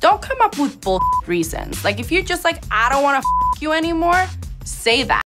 Don't come up with bull reasons. Like if you're just like, I don't want to you anymore, say that.